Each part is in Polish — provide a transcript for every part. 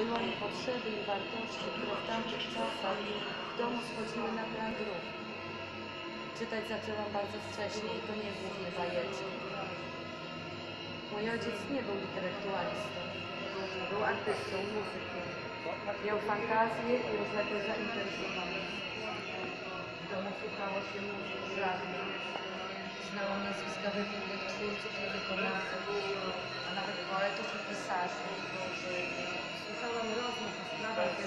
Mi potrzeby i wartości, które w tamtych czasach w domu schodziły na plan grup. Czytać zaczęłam bardzo wcześnie i to nie głównie bajeczki. Mój ojciec nie był intelektualistą. Był artystą, muzykiem. Miał fantazję i rozległe zainteresowanie. W domu słuchało się muzyki żadnej. Znałam nazwiska wybitnych twórców i wykonawców, a nawet poetów i pisarzy. casal amoroso, uma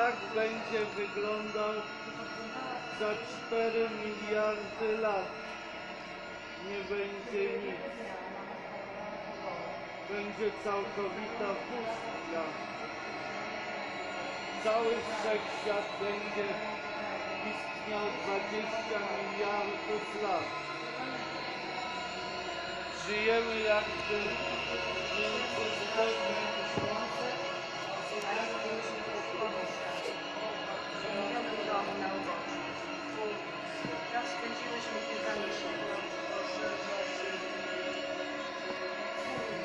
tak będzie wyglądał za 4 miliardy lat. Nie będzie nic. Będzie całkowita pustia. Cały wszechświat będzie istniał 20 miliardów lat. Żyjemy jakby między zbrodnią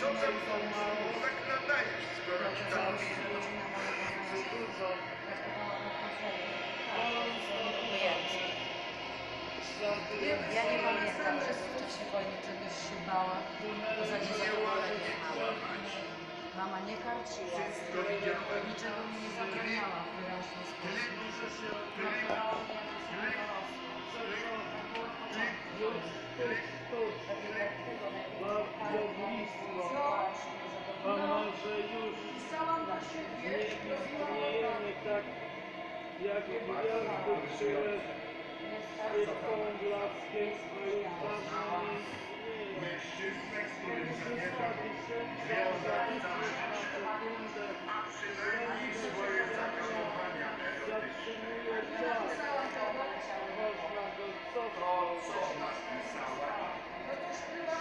To nadajesz. Co tam tak nadajesz, skoro ci tam Ja nie pamiętam, że w czasie wojny czegoś się bała. Poza niezadowoleniem mama. Mama nie karciła. Niczego mi nie zabraniała w wyraźny sposób. Bardzo blisko, a może już nie istniejemy tak jak gwiazdy, które świecą blaskiem ważnych istnień. Mężczyznę, który zamierza sekundę zatrzymuje czas. Można go cofnąć.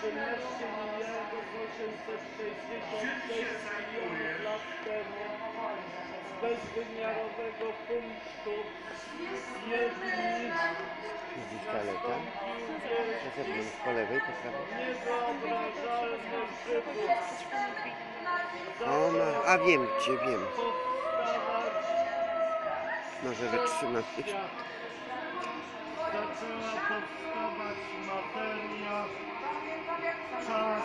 Co nas pisała? 13 miliardów 866 milionów lat temu z bezwymiarowego punktu jezdni Widzisz toaletę? Na zewnątrz, po lewej, po prawej. niewyobrażalny żywot Ona, a wiem gdzie, wiem. powstawać Może wytrzymać. świat. Zaczęła powstawać materia, czas,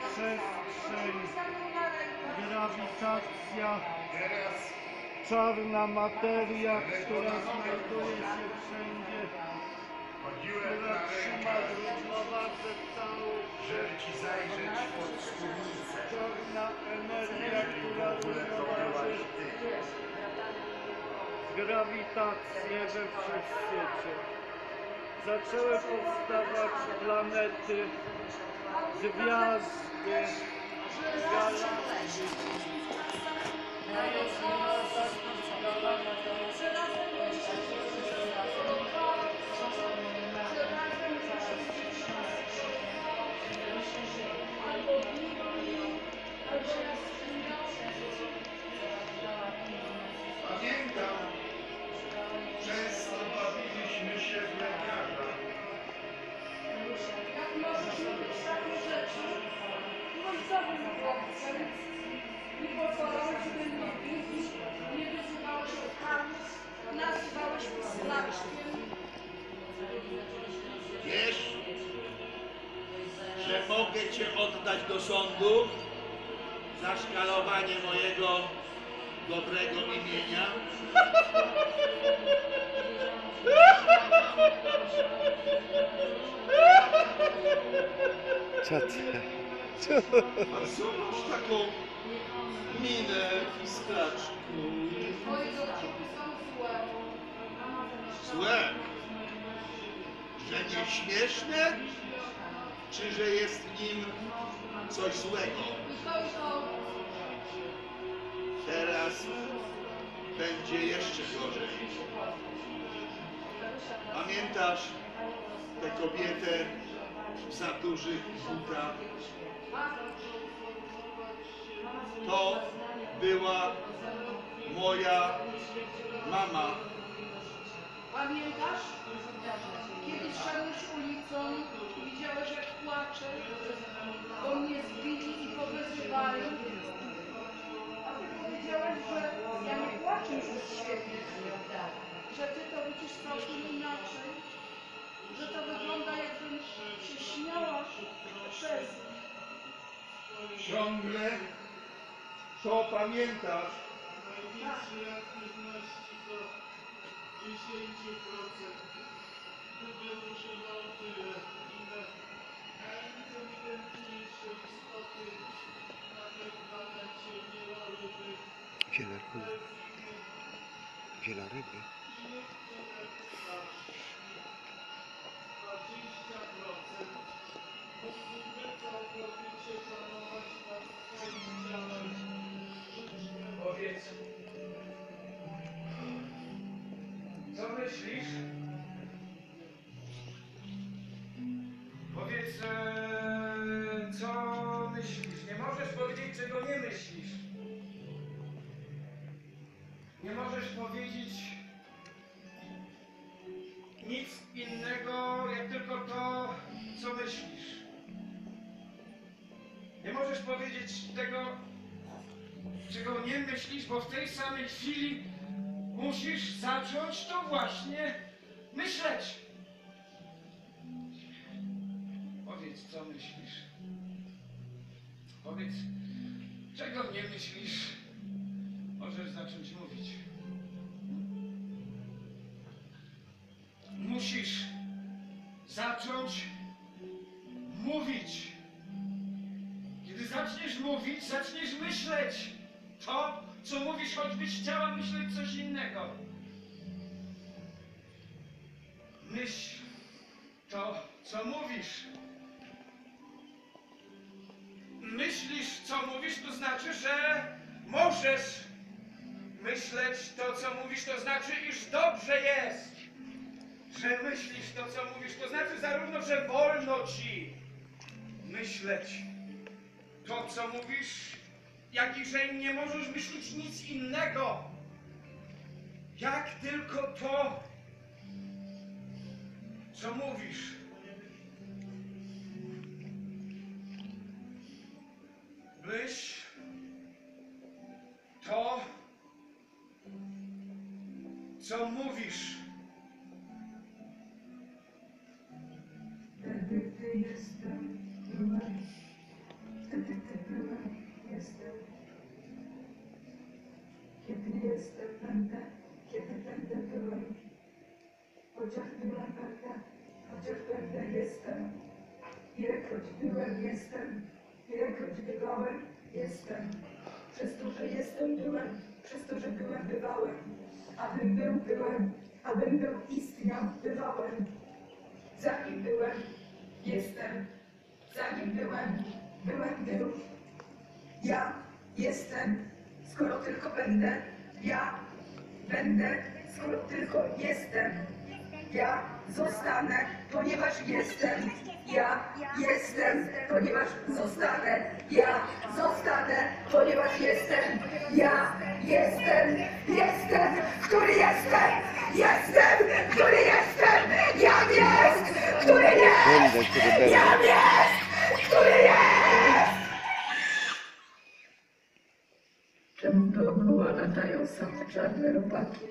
przestrzeń, grawitacja, czarna materia, która znajduje się wszędzie, która trzyma żeby ci zajrzeć pod spódnicę. czarna energia, która równoważy grawitację we wszechświecie. Zaczęły powstawać planety, gwiazdy, galaktyki. Mogę cię oddać do sądu za szkalowanie mojego dobrego imienia? Co ty? A co masz taką minę, fiskaczku? Twoje dowcipy są złe. Złe. Że nie śmieszne? Czy że jest w nim coś złego? Teraz będzie jeszcze gorzej. Pamiętasz tę kobietę w za dużych butach? To była moja mama. Pamiętasz? Kiedyś szedłeś ulicą widziałeś jak płacze, bo mnie zbili i powyzywali. A ty powiedziałeś, że ja nie płaczę już z siebie, że ty to widzisz całkiem inaczej, że to wygląda jakbym się śmiała przez Ciągle to pamiętasz? Aktywności to 10%. Ludzie używał tyle. Wieloryby. Wieloryby. Wieloryby. Niektóre starsze. 20% powiedzieć nic innego, jak tylko to, co myślisz. Nie możesz powiedzieć tego, czego nie myślisz, bo w tej samej chwili musisz zacząć to właśnie myśleć. Powiedz, co myślisz. Powiedz, czego nie myślisz. Możesz zacząć mówić. Zacząć mówić. Kiedy zaczniesz mówić, zaczniesz myśleć. To, co mówisz, choćbyś chciała myśleć coś innego. Myśl to, co mówisz. Myślisz, co mówisz, to znaczy, że możesz myśleć to, co mówisz, to znaczy, iż dobrze jest. Że myślisz to, co mówisz, to znaczy zarówno, że wolno ci myśleć to, co mówisz, jak i że nie możesz myśleć nic innego, jak tylko to, co mówisz. Myśl to, co mówisz. Kiedy jestem, będę. Kiedy będę, byłem. Chociaż byłem, będę. Chociaż będę, jestem. Ilekroć byłem, jestem. Ilekroć bywałem, jestem. Przez to, że jestem, byłem. Przez to, że byłem, bywałem. Abym był, byłem. Abym był, istniał, bywałem. Zanim byłem, jestem. Zanim byłem, byłem, był. Ja jestem, skoro tylko będę. Ja będę, skoro tylko jestem. Ja zostanę, ponieważ jestem. Ja jestem, ponieważ zostanę. Ja zostanę, ponieważ jestem. Ja jestem, jestem, który jestem. Jestem, który jestem. Jam jest, który jest. Jam jest, który jest. czemu do latają same czarne robaki.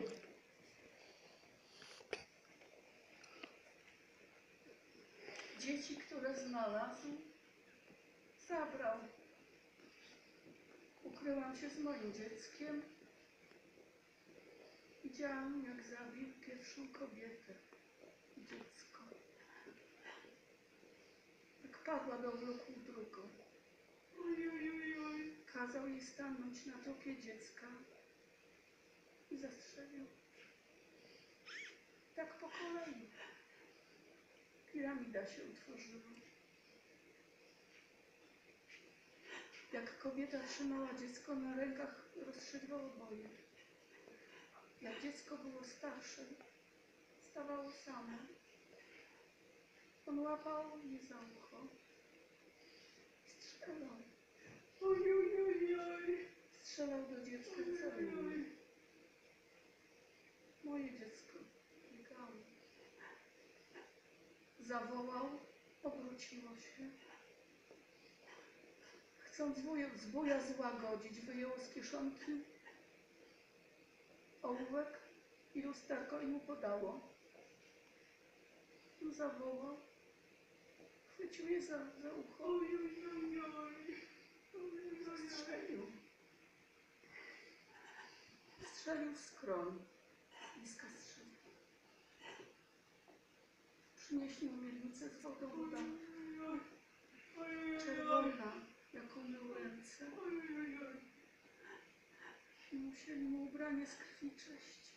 Dzieci, które znalazł, zabrał. Ukryłam się z moim dzieckiem. Widziałam, jak zabił pierwszą kobietę i dziecko. Jak padła do wróku drugą. Kazał jej stanąć na topie dziecka i zastrzelił. Tak po kolei. Piramida się utworzyła. Jak kobieta trzymała dziecko na rękach, rozstrzygwał oboje. Jak dziecko było starsze, stawało samo. On łapał je za ucho. Strzelał. Oj, oj, oj, oj. Strzelał do dziecka celnie. Moje dziecko biegało. Zawołał, obróciło się. Chcąc zbója złagodzić, wyjęło z kieszonki ołówek i lusterko i mu podało. On zawołał, chwycił je za, za ucho i strzelił. Strzelił w skroń. Bliska strzelił. Przynieśli mu miednicę z wodą, czerwona, jaką miał ręce. I musieli mu ubranie z krwi czyścić.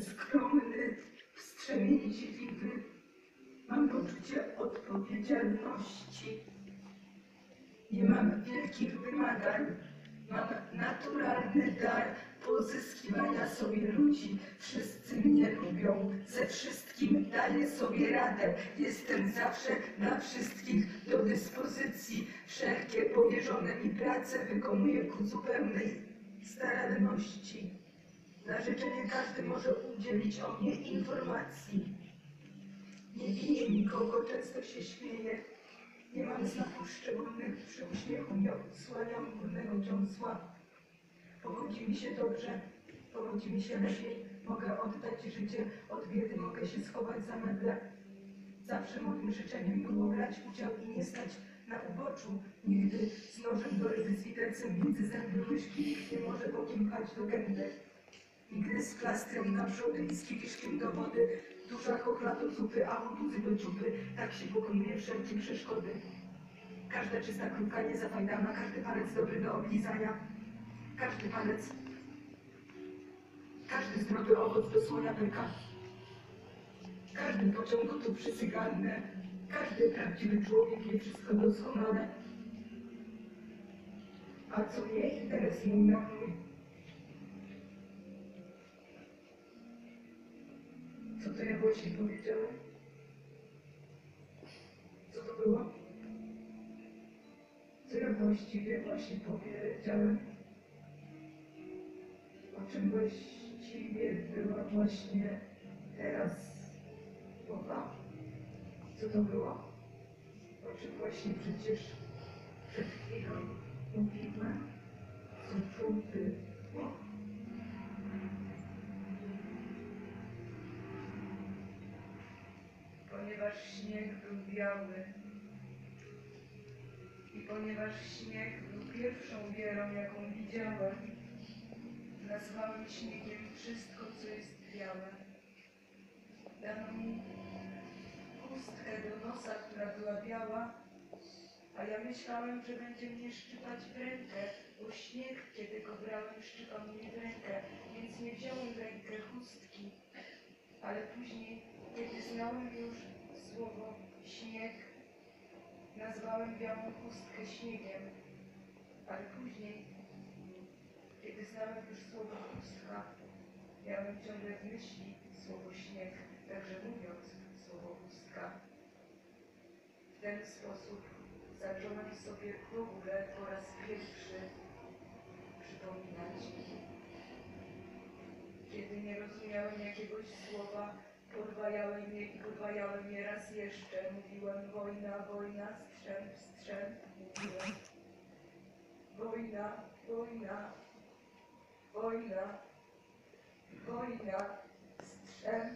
Skromny, wstrzemięźliwy. Mam poczucie odpowiedzialności. Nie mam wielkich wymagań. Mam naturalny dar pozyskiwania sobie ludzi. Wszyscy mnie lubią, ze wszystkim daję sobie radę. Jestem zawsze dla wszystkich do dyspozycji. Wszelkie powierzone mi prace wykonuję ku zupełnej staranności. Na życzenie każdy może udzielić o mnie informacji. Nie bije nikogo, często się śmieję. Nie mam znaków szczególnych przy uśmiechu, nie odsłaniam górnego dziąsła. Powodzi mi się dobrze, powodzi mi się lepiej. Mogę oddać życie od biedy, mogę się schować za meble. Zawsze moim życzeniem było brać udział i nie stać na uboczu. Nigdy z nożem do ryby, z widelcem między zęby nie może bokiem pchać do gęby. Nigdy z plastrem na przód i z kieliszkiem do wody. Duża chochla do zupy, a łobuzy do dziupy. Tak się pokonuje wszelkie przeszkody. Każda czysta krówka niezafajdana, każdy palec dobry do oblizania. Każdy palec, każdy zdrowy owoc do słonia byka. Każdy pociąg gotów przysygalny. Każdy prawdziwy człowiek wie wszystko doskonale. A co nie interesuje mnie, właśnie powiedziałem? Co to było? Co ja właściwie właśnie powiedziałem? O czym właściwie była właśnie teraz mowa? Co to było? O czym właśnie przecież przed chwilą mówiłem? Co to było? Ponieważ śnieg był biały. I ponieważ śnieg był pierwszą wierą, jaką widziałem, nazwałem śniegiem wszystko, co jest białe. Dano mi chustkę do nosa, która była biała, a ja myślałem, że będzie mnie szczypać w rękę, bo śnieg, kiedy go brałem, szczypał mnie w rękę, więc nie wziąłem w rękę chustki. Ale później, kiedy znałem już słowo śnieg, nazwałem białą chustkę śniegiem. Ale później, kiedy znałem już słowo chustka, miałem ciągle w myśli słowo śnieg, także mówiąc słowo chustka. W ten sposób zacząłem sobie w ogóle po raz pierwszy przypominać kiedy nie rozumiałem jakiegoś słowa, podwajałem je i podwajałem je raz jeszcze. Mówiłem wojna, wojna, strzęp, strzęp. Mówiłem wojna, wojna, wojna, wojna, strzęp.